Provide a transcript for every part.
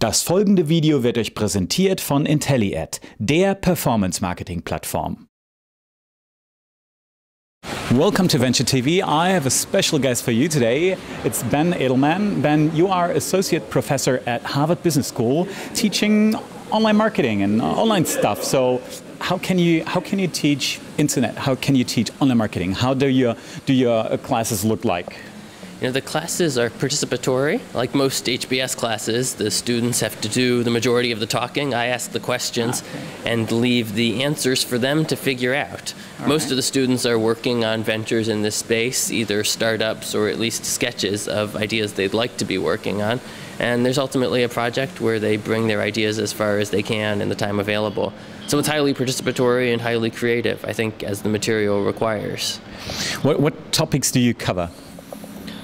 Das folgende Video wird euch präsentiert von IntelliAd, der Performance-Marketing-Plattform. Welcome to Venture TV. I have a special guest for you today. It's Ben Edelman. Ben, you are Associate Professor at Harvard Business School teaching online marketing and online stuff. So how can you how can you teach internet? How can you teach online marketing? How do your do your classes look like? You know, the classes are participatory. Like most HBS classes, the students have to do the majority of the talking. I ask the questions ah, okay. and leave the answers for them to figure out. All most right. of the students are working on ventures in this space, either startups or at least sketches of ideas they'd like to be working on. And there's ultimately a project where they bring their ideas as far as they can in the time available. So it's highly participatory and highly creative, I think, as the material requires. What, what topics do you cover?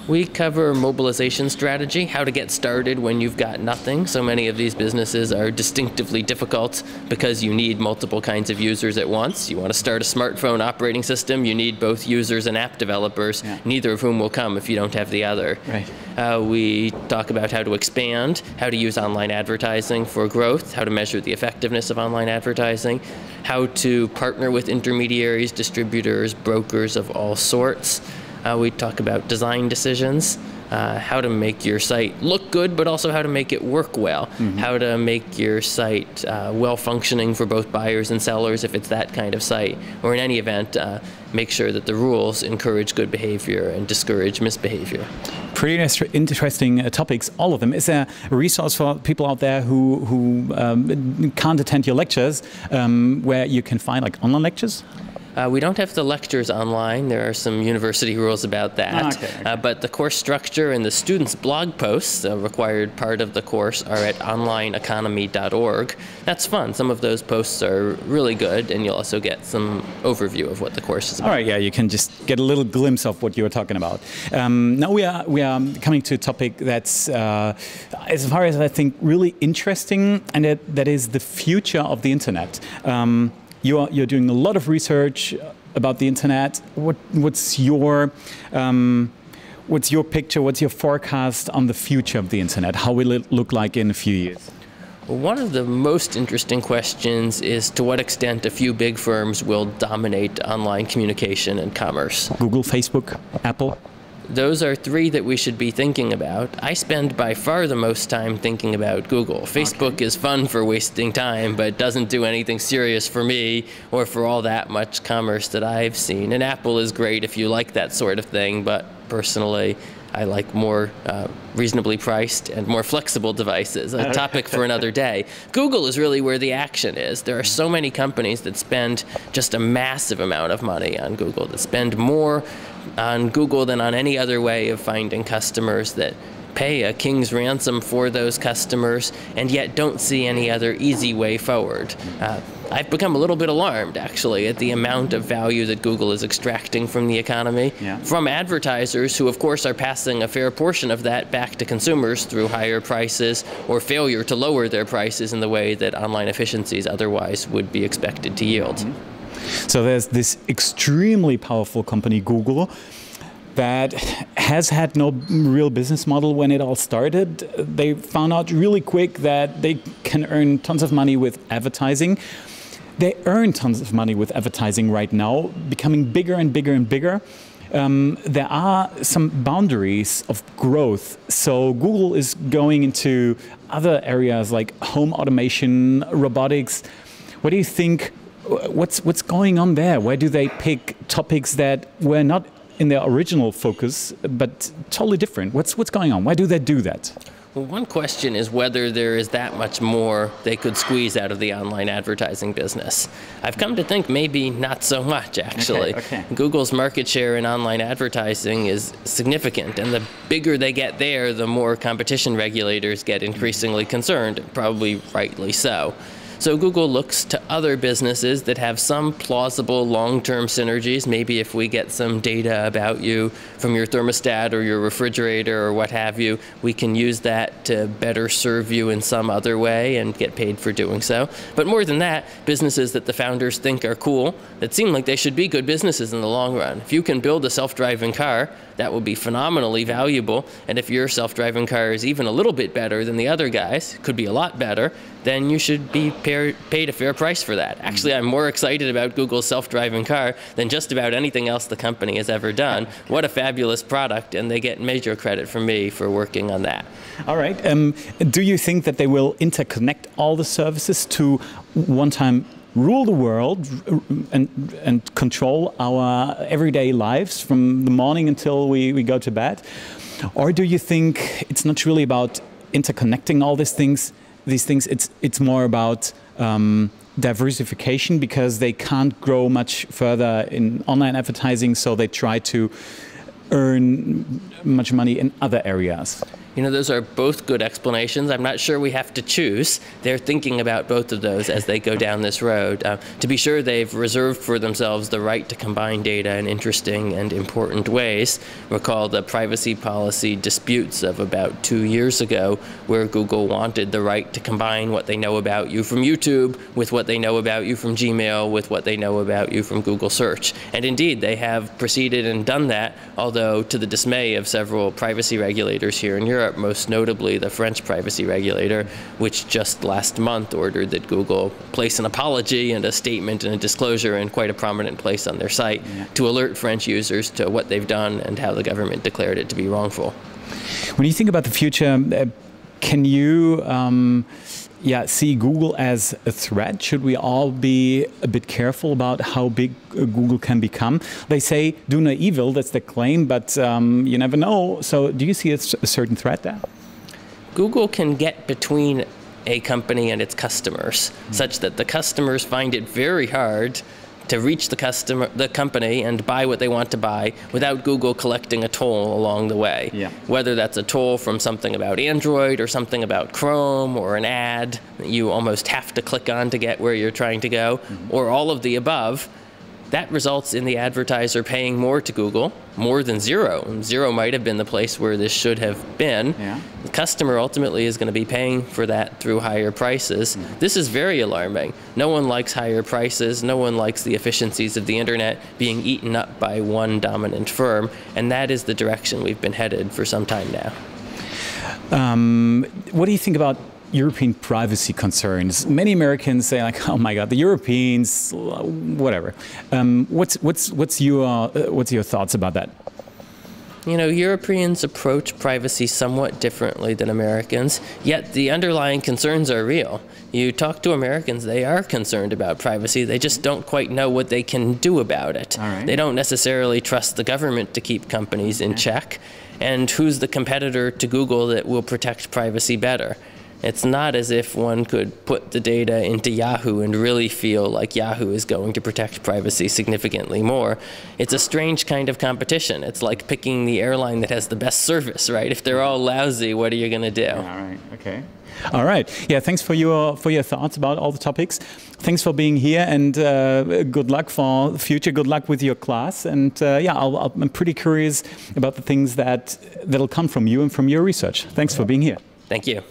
We cover mobilization strategy, how to get started when you've got nothing. So many of these businesses are distinctively difficult because you need multiple kinds of users at once. You want to start a smartphone operating system, you need both users and app developers, yeah. neither of whom will come if you don't have the other. Right. Uh, we talk about how to expand, how to use online advertising for growth, how to measure the effectiveness of online advertising, how to partner with intermediaries, distributors, brokers of all sorts. Uh, we talk about design decisions, uh, how to make your site look good, but also how to make it work well, mm-hmm. how to make your site uh, well functioning for both buyers and sellers if it's that kind of site, or in any event, uh, make sure that the rules encourage good behavior and discourage misbehavior. Pretty interesting uh, topics, all of them. Is there a resource for people out there who, who um, can't attend your lectures um, where you can find like online lectures? Uh, we don't have the lectures online. There are some university rules about that. Okay, okay. Uh, but the course structure and the students' blog posts, a required part of the course, are at onlineeconomy.org. That's fun. Some of those posts are really good, and you'll also get some overview of what the course is about. All right, yeah, you can just get a little glimpse of what you were talking about. Um, now we are we are coming to a topic that's, uh, as far as I think, really interesting, and that, that is the future of the internet. Um, you are, you're doing a lot of research about the internet. What, what's your um, what's your picture? What's your forecast on the future of the internet? How will it look like in a few years? One of the most interesting questions is to what extent a few big firms will dominate online communication and commerce. Google, Facebook, Apple? Those are three that we should be thinking about. I spend by far the most time thinking about Google. Facebook okay. is fun for wasting time, but doesn't do anything serious for me or for all that much commerce that I've seen. And Apple is great if you like that sort of thing, but personally, I like more uh, reasonably priced and more flexible devices. A topic for another day. Google is really where the action is. There are so many companies that spend just a massive amount of money on Google, that spend more on Google than on any other way of finding customers that pay a king's ransom for those customers and yet don't see any other easy way forward. Uh, I've become a little bit alarmed actually at the amount of value that Google is extracting from the economy yeah. from advertisers who of course are passing a fair portion of that back to consumers through higher prices or failure to lower their prices in the way that online efficiencies otherwise would be expected to yield. Mm -hmm. So there's this extremely powerful company, Google, that has had no real business model when it all started. They found out really quick that they can earn tons of money with advertising. They earn tons of money with advertising right now, becoming bigger and bigger and bigger. Um, there are some boundaries of growth. So Google is going into other areas like home automation, robotics. What do you think what's what's going on there? Where do they pick topics that were not in their original focus, but totally different? What's what's going on? Why do they do that? Well, one question is whether there is that much more they could squeeze out of the online advertising business. I've come to think maybe not so much, actually. Okay, okay. Google's market share in online advertising is significant, and the bigger they get there, the more competition regulators get increasingly concerned, probably rightly so. So Google looks to other businesses that have some plausible long-term synergies. Maybe if we get some data about you from your thermostat or your refrigerator or what have you, we can use that to better serve you in some other way and get paid for doing so. But more than that, businesses that the founders think are cool, that seem like they should be good businesses in the long run. If you can build a self-driving car, that will be phenomenally valuable. And if your self-driving car is even a little bit better than the other guys, could be a lot better, then you should be paid a fair price for that. Actually, I'm more excited about Google's self-driving car than just about anything else the company has ever done. What a fabulous product, and they get major credit from me for working on that. All right. Um, do you think that they will interconnect all the services to one time rule the world and, and control our everyday lives from the morning until we, we go to bed? Or do you think it's not really about interconnecting all these things? These things, it's it's more about um, diversification because they can't grow much further in online advertising, so they try to earn much money in other areas. You know, those are both good explanations. I'm not sure we have to choose. They're thinking about both of those as they go down this road. Uh, to be sure, they've reserved for themselves the right to combine data in interesting and important ways. Recall the privacy policy disputes of about two years ago, where Google wanted the right to combine what they know about you from YouTube with what they know about you from Gmail with what they know about you from Google Search. And indeed, they have proceeded and done that, although to the dismay of several privacy regulators here in Europe Europe, most notably the French privacy regulator, which just last month ordered that Google place an apology and a statement and a disclosure in quite a prominent place on their site yeah. to alert French users to what they've done and how the government declared it to be wrongful. When you think about the future, uh, can you um, yeah, see Google as a threat? Should we all be a bit careful about how big uh, Google can become? They say do no evil, that's the claim, but um, you never know. So do you see a, a certain threat there? Google can get between a company and its customers, mm -hmm. such that the customers find it very hard to reach the customer, the company, and buy what they want to buy without Google collecting a toll along the way. Yeah. Whether that's a toll from something about Android or something about Chrome or an ad that you almost have to click on to get where you're trying to go, mm-hmm. or all of the above that results in the advertiser paying more to Google, more than zero. Zero might have been the place where this should have been. Yeah. The customer ultimately is going to be paying for that through higher prices. Mm. This is very alarming. No one likes higher prices. No one likes the efficiencies of the internet being eaten up by one dominant firm. And that is the direction we've been headed for some time now. Um, what do you think about European privacy concerns. Many Americans say like, "Oh my God, the Europeans, whatever." Um, what's what's what's your uh, what's your thoughts about that? You know, Europeans approach privacy somewhat differently than Americans, yet the underlying concerns are real. You talk to Americans, they are concerned about privacy, they just don't quite know what they can do about it. They don't necessarily trust the government to keep companies in check. And who's the competitor to Google that will protect privacy better? It's not as if one could put the data into Yahoo and really feel like Yahoo is going to protect privacy significantly more. It's a strange kind of competition. It's like picking the airline that has the best service, right? If they're all lousy, what are you going to do? All right, okay. All right. Yeah. Thanks for your for your thoughts about all the topics. Thanks for being here, and uh, good luck for future. Good luck with your class, and uh, yeah, i am pretty curious about the things that that'll come from you and from your research. Thanks for being here. Thank you.